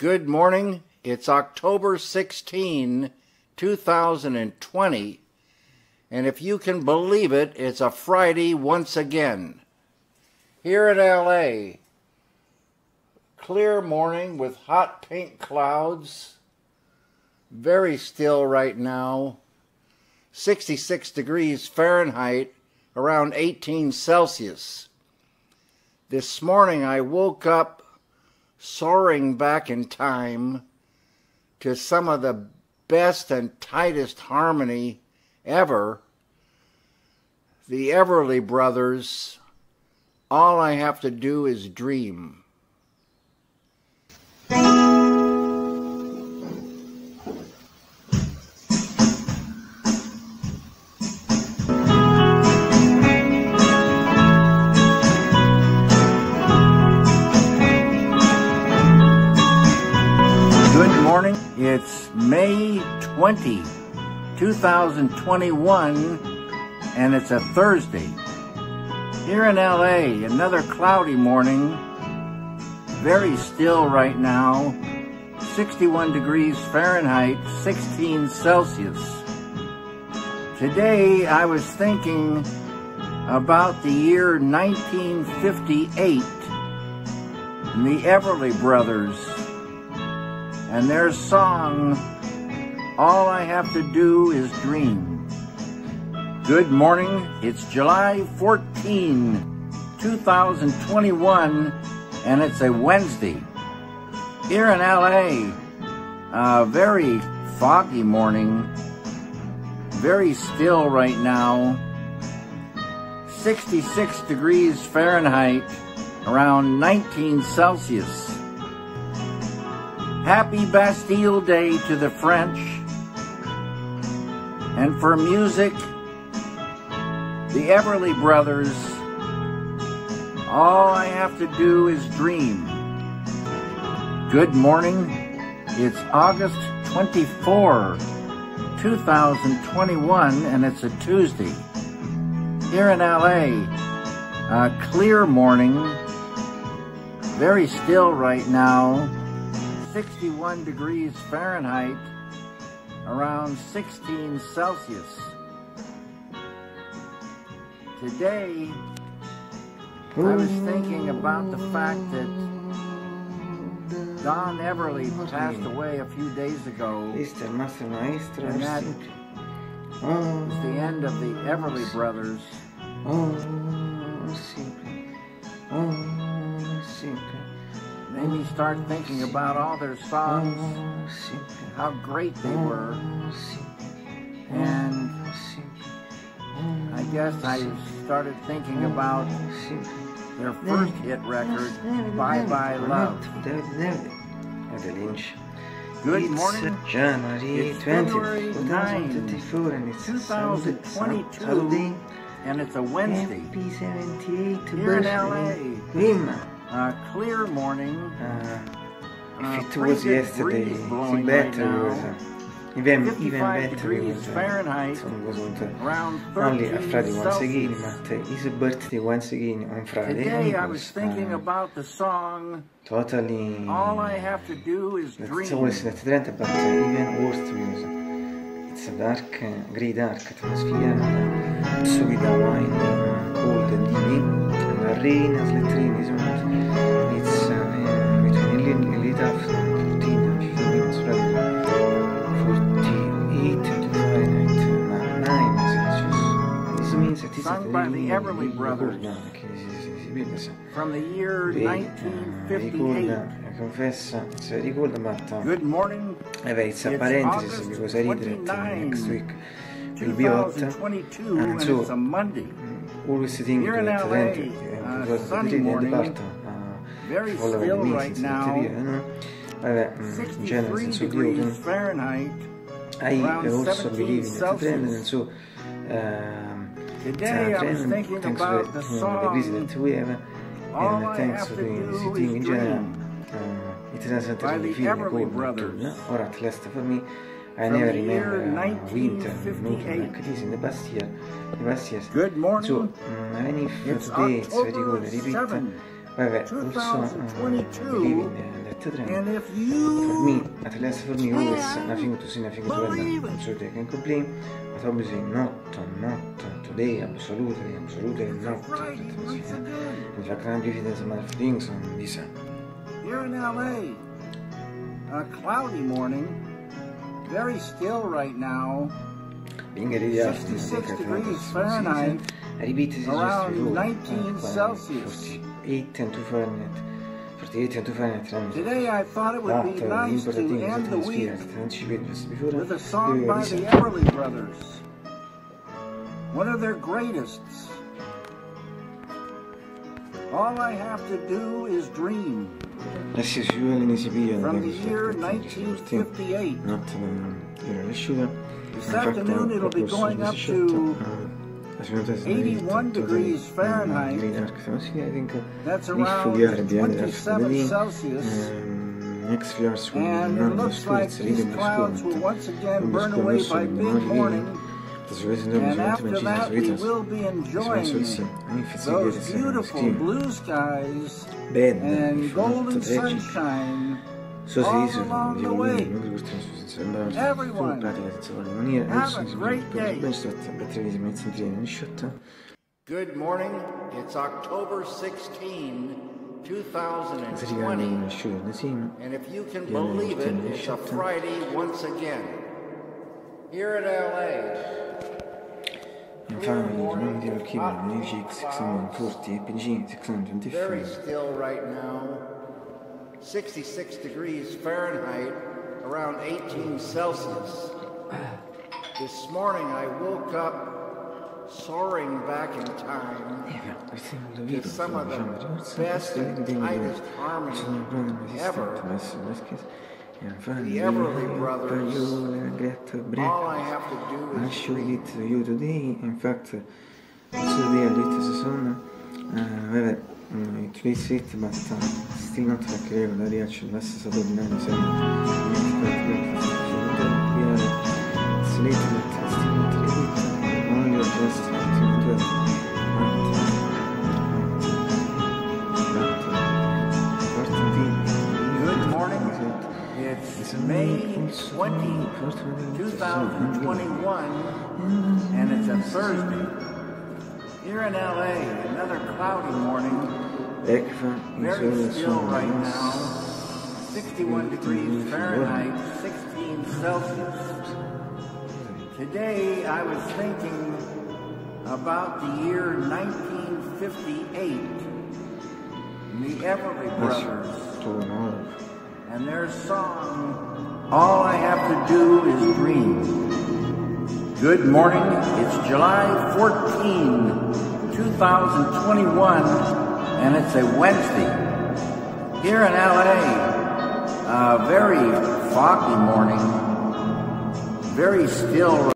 Good morning. It's October 16, 2020. And if you can believe it, it's a Friday once again. Here in LA, clear morning with hot pink clouds. Very still right now. 66 degrees Fahrenheit, around 18 Celsius. This morning I woke up soaring back in time to some of the best and tightest harmony ever. The Everly Brothers, All I Have to Do Is Dream. It's May 20, 2021, and it's a Thursday. Here in LA, another cloudy morning. Very still right now. 61 degrees Fahrenheit, 16 Celsius. Today I was thinking about the year 1958 and the Everly Brothers and their song, All I Have to Do Is Dream. Good morning. It's July 14, 2021, and it's a Wednesday. Here in LA, a very foggy morning, very still right now. 66 degrees Fahrenheit, around 19 Celsius. Happy Bastille Day to the French. And for music, the Everly Brothers, All I Have to Do Is Dream. Good morning. It's August 24, 2021, and it's a Tuesday. Here in LA, a clear morning, very still right now. 61 degrees Fahrenheit, around 16 Celsius. Today, I was thinking about the fact that Don Everly mm-hmm. passed away a few days ago. Questo è il nostro maestro. And that Oh, was the oh, end of the Everly Brothers. Oh, oh, Made me start thinking about all their songs, how great they were. And. I guess I started thinking about their first hit record, Bye Bye Love. Good morning. January It's 20, February 2024, and it's 2022. Saturday. And it's a Wednesday. Happy 78 Here in. LA. A clear morning. Uh, Uh, if it was yesterday, it's better. right uh, even, even better was, uh, Fahrenheit, Some wasn't uh, only a 13 Friday once again, Celsius. but uh, his birthday once again on Friday. Today I was, thinking uh, about the song totally. All I Have to Do Is dream. It's always that trend, but uh, even worse because it's a dark, uh, grey dark atmosphere, and uh, so with the wine, uh, cold and dewy, and the rain as train is Everly Brothers. From the year Very, uh, 1958. ricorda, confessa, se ricorda, but uh, Good morning. It's a It's parenthesis August because I read that uh, 29, next week will be hot. 2022, And so- it's a Monday. Always think in that LA, rent, because sunny the morning, very following still me right now. no? Vabbè, mm, in general, 63 since the degrees autumn, Fahrenheit. I also 17 believe in that trend, and Celsius. Um, Today I was thinking thanks about to the the, uh, the visit song that we have, All and I thanks Have to to the Do sitting in general. Uh, it doesn't really feel cold Brothers. or at least for me I From never remember uh, winter 1958. like this in the past year the past years Good morning. so mm, even if It's today it's very cold a bit 7, Vabbè, also uh, living that trend. And if For me, at least for me, always nothing to see, nothing to Believe learn. it. So they can complain, but obviously not, not today, absolutely, absolutely not. Friday once again In fact, I'm giving them some other things on uh, here in LA. A cloudy morning, very still right now. Being ready 66 degrees Fahrenheit, around 19 Celsius. 8 and 2 Fahrenheit. 48 and 2 Fahrenheit. Today I thought it would be nice to end the week with a song by the Everly Brothers. One of their greatest. All I have to do is dream. Adesso si vuole in From the year 1958. Not l'asciuga. This afternoon it'll be going up to 81 degrees Fahrenheit. That's around 27 Celsius. Next few hours will And it looks like these clouds will once again burn away by mid-morning. And after that, we will be enjoying those beautiful blue skies and golden sunshine all along the way. Everyone, have a great day. Good morning. It's October 16, 2020. And if you can believe it, it's a Friday once again. Here in LA, Infatti, non di archivio, music 640, EPG 625. very still right now. 66 degrees Fahrenheit, around 18 Celsius. This morning I woke up soaring back in time to some of the best and tightest harmony ever the Everly Brothers. All I have to do is I show it to you today. In fact, today I do it as a well, Uh, vabbè, I trace it, but uh, still not like regular reaction. That's a sort of 97. 2021, and it's a Thursday. Here in LA, another cloudy morning, very still right now. 61 degrees Fahrenheit, 16 Celsius. Today I was thinking about the year 1958, and the Everly Brothers. and their song, All I Have to Do Is Dream. Good morning. It's July 14, 2021, and it's a Wednesday. Here in LA, a very foggy morning, very still.